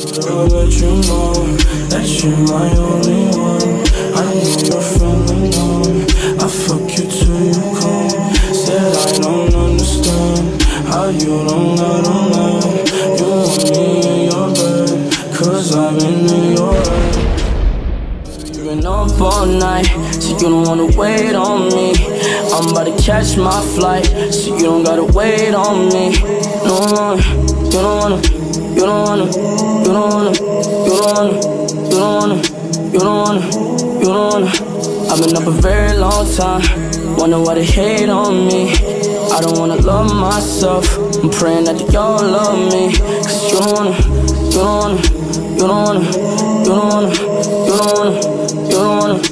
I'll let you know that you're my only one. I know you're feeling numb. I fuck you till you come. Said I don't understand how you don't got on that. You want me in your bed, cause been in your head. You've been up all night, so you don't wanna wait on me. I'm about to catch my flight, so you don't gotta wait on me. No, you don't wanna, you don't wanna, you don't wanna, you don't wanna, you don't wanna, you don't wanna, you don't wanna. I've been up a very long time, wonder why they hate on me. I don't wanna love myself, I'm praying that y'all love me. Cause you don't wanna, you don't wanna, you don't wanna, you don't wanna, you don't wanna, you don't wanna.